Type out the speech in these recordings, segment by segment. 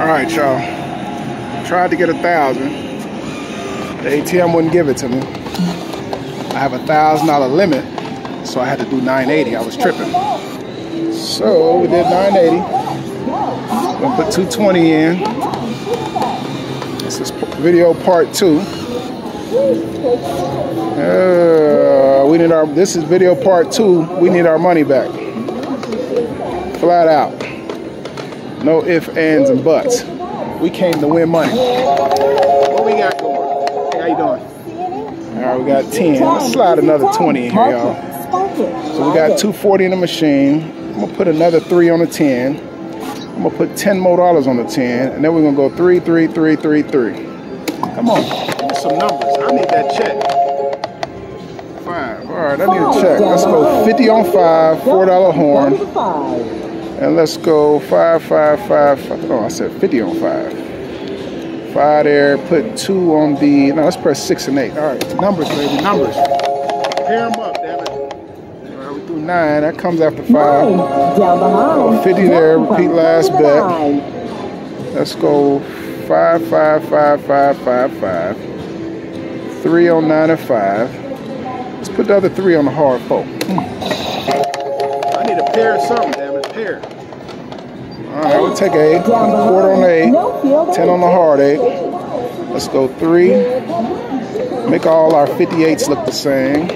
All right, y'all. Tried to get a thousand. The ATM wouldn't give it to me. I have a thousand dollar limit, so I had to do 980. I was tripping. So we did 980. Gonna put 220 in. This is video part two. Uh, we need our. This is video part two. We need our money back. Flat out. No ifs, ands, and buts. We came to win money. What we got going? Hey, how you doing? All right, we got 10. Let's slide another 20 in here, y'all. So we got 240 in the machine. I'm gonna put another three on the 10. I'm gonna put 10 more dollars on the 10, and then we're gonna go three, three, three, three, three. Come on, give me some numbers. I need that check. Five. All right, I need a check. Let's go 50 on five, four dollar horn. And let's go five, five, five, five. Oh, I said 50 on five. Five there, put two on the, no, let's press six and eight. All right, numbers, baby, numbers. Pair them up, damn it. All right, we do nine, that comes after five. Nine, Oh, 50 there, repeat last bet. Let's go five, five, five, five, five, five. Three on nine and five. Let's put the other three on the hard four. Hmm. I need a pair of something, damn it, pair. All right, we'll take eight, quarter on eight, 10 on the hard eight. Let's go three. Make all our 58s look the same.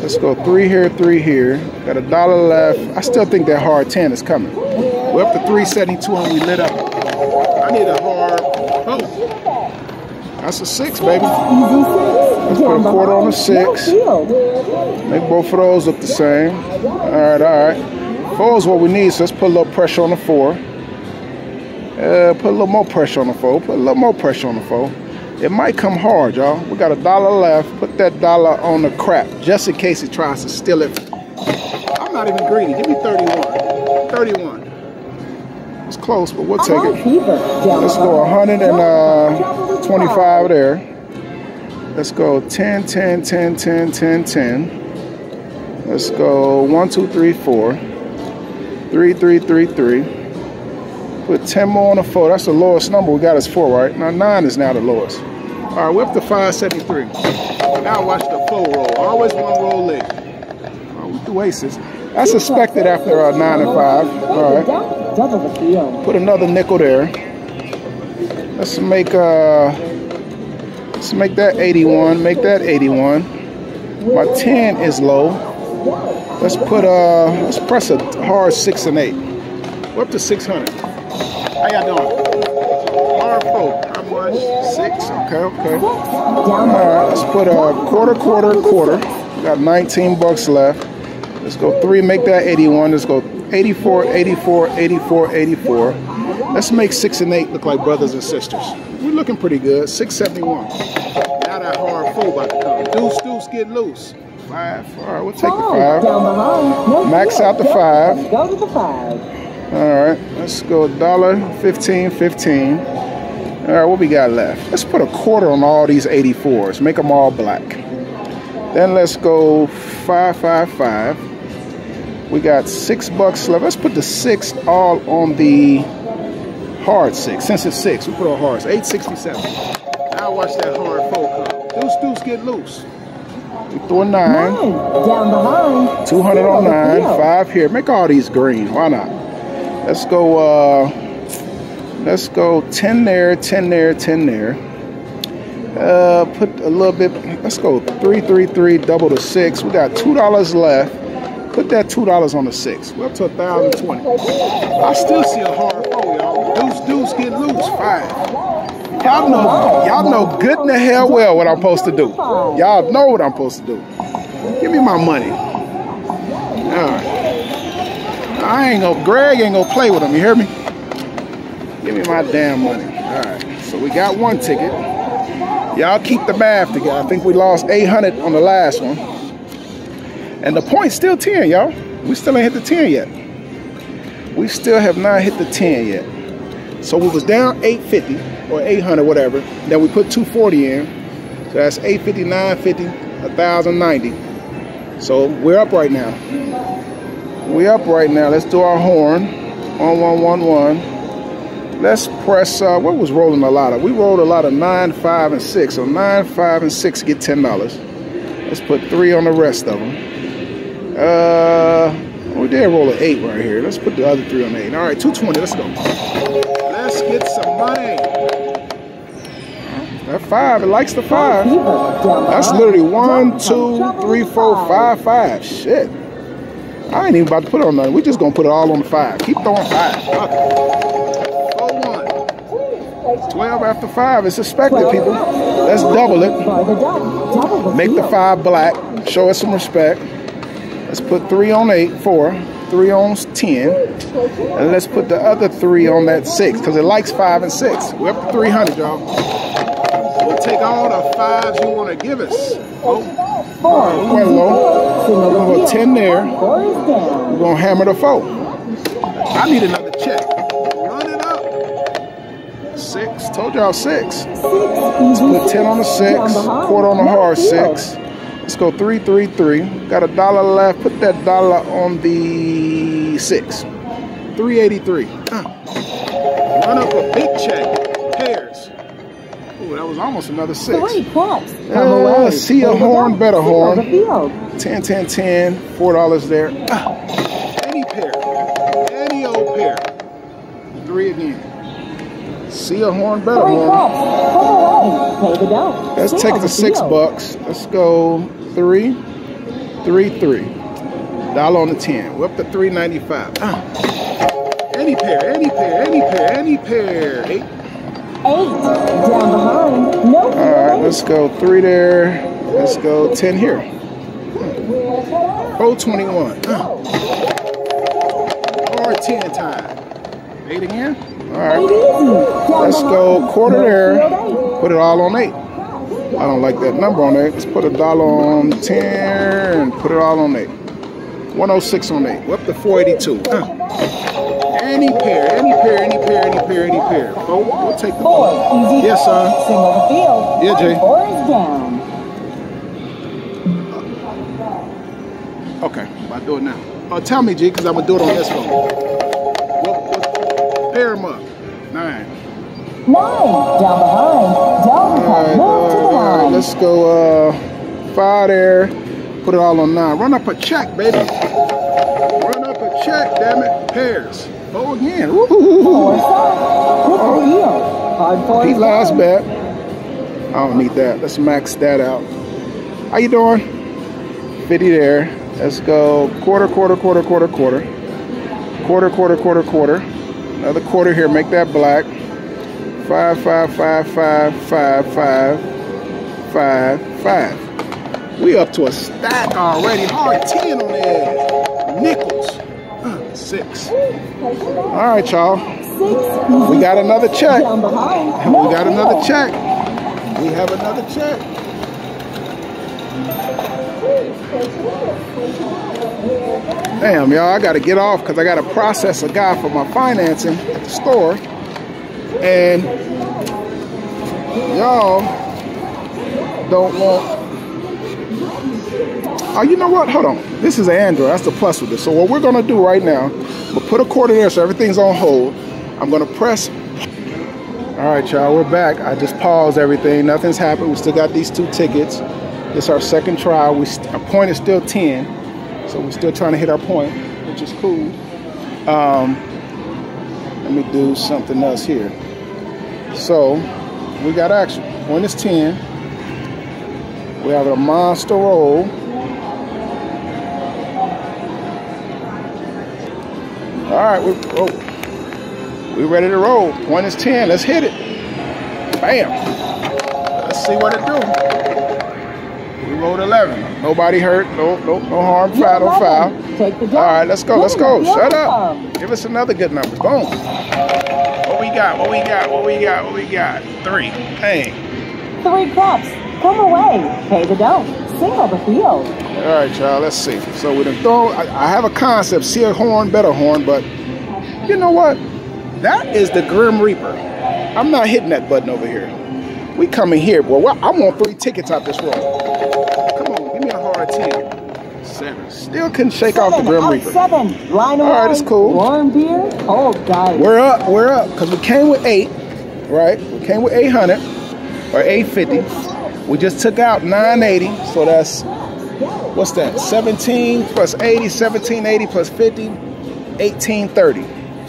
Let's go three here, three here. Got a dollar left. I still think that hard 10 is coming. We're up to 372 and we lit up. I need a hard, oh. That's a six, baby. Let's put a quarter on the six. Make both of those look the same. All right, all right. Four is what we need, so let's put a little pressure on the four. Uh, put a little more pressure on the four. Put a little more pressure on the four. It might come hard, y'all. We got a dollar left. Put that dollar on the crap, just in case he tries to steal it. I'm not even greedy. Give me 31. 31. It's close, but we'll take it. Let's go 125 there. Let's go 10, 10, 10, 10, 10, 10. Let's go 1, 2, 3, 4. Three, three, three, three. Put 10 more on the four. That's the lowest number we got is four, right? Now nine is now the lowest. All right, we're up to 573. Now watch the four roll. Always one roll late. With the aces. That's suspected after our nine and five. All right. Put another nickel there. Let's make uh, let's make that 81. Make that 81. My 10 is low. Let's put uh let's press a hard six and eight. We're up to 600. How y'all doing? Hard four. How much? Six. Okay, okay. All right, let's put a quarter, quarter, quarter. We got 19 bucks left. Let's go three, make that 81. Let's go 84, 84, 84, 84. Let's make six and eight look like brothers and sisters. We're looking pretty good. 671. Now that hard four about to come. Deuce, deuce, get loose. Five. All right, we'll take the five. No Max out the five. Go to the five. All right, let's go dollar fifteen fifteen. All right, what we got left? Let's put a quarter on all these 84s. Make them all black. Then let's go five five five. We got six bucks left. Let's put the six all on the hard six. Since it's six, we put on hard. 867. Now watch that hard four come. Deuce deuce get loose. We throw a nine. Nine. Down the line. 200 on nine. Five here. Make all these green. Why not? Let's go. Uh, let's go 10 there, 10 there, 10 there. Uh, put a little bit. Let's go three, three, three. Double the six. We got two dollars left. Put that two dollars on the six. We're up to a thousand twenty. I still see a hard four, y'all. Deuce, deuce, get loose. Five. Y'all know, y'all know good in the hell well what I'm supposed to do. Y'all know what I'm supposed to do. Give me my money. All right. I ain't gonna, Greg ain't gonna play with him, you hear me? Give me my damn money. All right, so we got one ticket. Y'all keep the math together. I think we lost 800 on the last one. And the point's still 10, y'all. We still ain't hit the 10 yet. We still have not hit the 10 yet. So we was down 850 or 800, whatever. Then we put 240 in. So that's 850, 950, 1090. So we're up right now. We're up right now. Let's do our horn. One, one. Let's press, uh, what was rolling a lot of? We rolled a lot of 9, 5, and 6. So 9, 5, and 6 get $10. Let's put 3 on the rest of them. Uh, we did roll an 8 right here. Let's put the other 3 on 8. All right, 220, let's go. Let's get some money. That 5, it likes the 5. That's literally one, two, three, four, five, five. Shit. I ain't even about to put it on nothing. We just gonna put it all on the 5. Keep throwing 5. Okay. 12 after 5 is suspected, people. Let's double it. Make the 5 black. Show us some respect. Let's put 3 on 8, 4. 3 on 10. And let's put the other 3 on that 6 because it likes 5 and 6. We're up to 300, y'all. Take all the 5s you want to give us. Oh, right, we went low. We're going to put 10 there. We're going to hammer the 4. I need another check. Run it up. Six. Told y'all six. Let's put 10 on the six. Quarter on the hard six. Let's go three, three, three. Got a dollar left. Put that dollar on the six. 383. Uh. Run up a big check. That was almost another six. Three cups. Uh, see a horn, better horn. 10, 10, 10. $4 there. Any pair. Any old pair. Three again. See a horn, better horn. Pay the dough. Let's take the six bucks. Let's go three, three, three. Dollar on the ten. We're up to three ninety five. Uh. Any pair, any pair, any pair, any pair. Eight. Eight. Down behind. Let's go three there. Let's go ten here. Oh, 21. Uh. Or 10 time. Eight again. All right. Let's go quarter there. Put it all on eight. I don't like that number on eight. Let's put a dollar on 10 and put it all on eight. 106 on eight. Up to 482. Uh. Any pair, any pair, any pair, any pair, any pair. Oh, we'll take the four. Yes, sir. Single the field. Yeah, Jay. Four is down. Okay, I'll do it now. Oh, tell me, G, because I'm going to do it on this phone pair them up. Nine. Nine. Down behind. Right, move to the line. let's go uh, five there. Put it all on nine. Run up a check, baby. Run up a check, damn it. Pairs. Oh, again. Ooh. Oh. Pete last bet. I don't need that. Let's max that out. How you doing? 50 there. Let's go quarter, quarter, quarter, quarter, quarter. Quarter, quarter, quarter, quarter. Another quarter here, make that black. Five, five, five, five, five, five, five, five. We up to a stack already. Hard 10 on there. Nickels. Six. All right, y'all. We got another check. We got another check. We have another check. Damn, y'all, I got to get off because I got to process a guy for my financing at the store. And y'all don't want... Oh, you know what? Hold on. This is an Android. That's the plus with this. So what we're going to do right now, we'll put a quarter there so everything's on hold. I'm going to press... All right, y'all, we're back. I just paused everything. Nothing's happened. We still got these two tickets. This is our second trial. We our point is still 10. So we're still trying to hit our point, which is cool. Um, let me do something else here. So we got action. Point is 10. We have a monster roll. All right, we're, oh, we're ready to roll. Point is 10. Let's hit it. Bam. Let's see what it do. We rolled 11. Nobody hurt. No, no, no harm, foul, no foul. Take the All right, let's go. Let's go. Shut up. Give us another good number. Boom. What we got? What we got? What we got? What we got? Three. Hey. Three cups. Come away. Pay the dough. Single the field. All right, y'all. Let's see. So we done throw. I, I have a concept. See a horn, better horn, but you know what? That is the Grim Reaper. I'm not hitting that button over here. We coming here, boy. Well, I want three tickets out this room. Come on, give me a hard 10, 7. Still couldn't shake off the Grim Reaper. Seven. Line All right, it's cool. Warm beer, oh, cold dice. We're up, we're up, because we came with eight, right? We came with 800 or 850. We just took out 980, so that's, what's that? 17 plus 80, 1780 plus 50, 1830.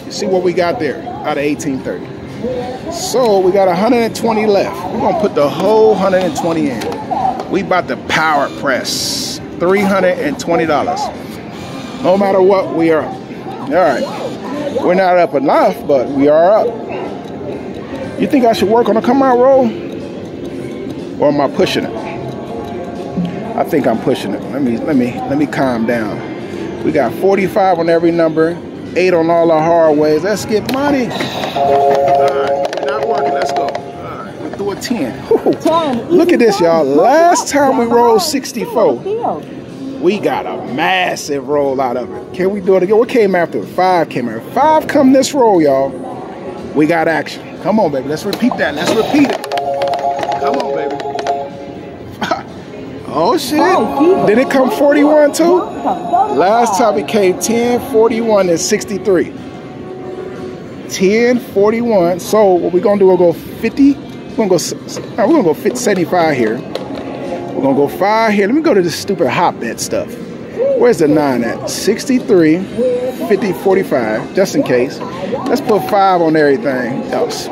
You see what we got there out of 1830. So we got 120 left. We're gonna put the whole 120 in. We about to power press $320. No matter what, we are up. All right. We're not up enough, but we are up. You think I should work on a come out roll? Or am I pushing it? I think I'm pushing it. Let me let me let me calm down. We got 45 on every number, eight on all our hard ways. Let's get money. All right, we're not working. Let's go. All right, we threw a 10. Whew. Ten. Look at this, y'all. Last time we rolled 64. We got a massive roll out of it. Can we do it again? What came after? Five came after. Five come this roll, y'all. We got action. Come on, baby. Let's repeat that. Let's repeat it. Oh shit. Did it come 41 too? Last time it came 10, 41, and 63. 10, 41. So what we're gonna do, we'll go 50. We're gonna go, we're gonna go 50, 75 here. We're gonna go five here. Let me go to this stupid hot bet stuff. Where's the nine at? 63, 50, 45, just in case. Let's put five on everything else.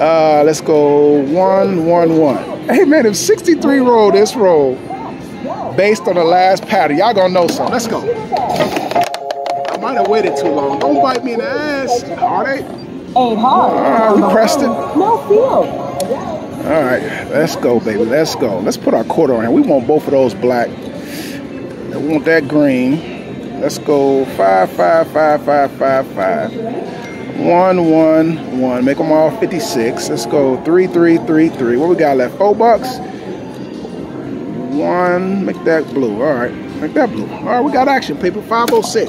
Uh, let's go one, one, one. Hey man, if 63 roll this roll based on the last pattern, y'all gonna know something. Let's go. I might have waited too long. Don't bite me in the ass, heartache. Eight hard. Ah, we pressed it. No field. All right, let's go, baby. Let's go. Let's put our quarter on. We want both of those black. We want that green. Let's go five, five, five, five, five, five. One, one, one. Make them all 56. Let's go three, three, three, three. What we got left? Four bucks. One. Make that blue. All right. Make that blue. All right, we got action, people. 506.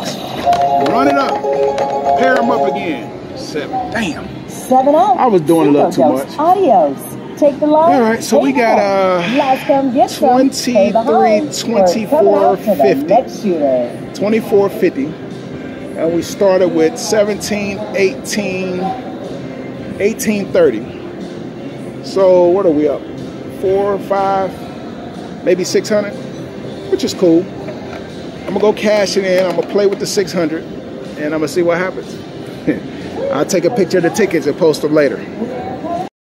Run it up. Pair them up again. Seven. Damn. Seven out. I was doing a little too much. Adios. Take the line. All right, so we got, uh. Last come get some. 23, Stay behind. We're coming out to the 24, Next shooter. 2450 and we started with 17 18 1830 so what are we up? Four five maybe 600 which is cool. I'm gonna go cash it in i'm gonna play with the 600 and i'm gonna see what happens. I'll take a picture of the tickets and post them later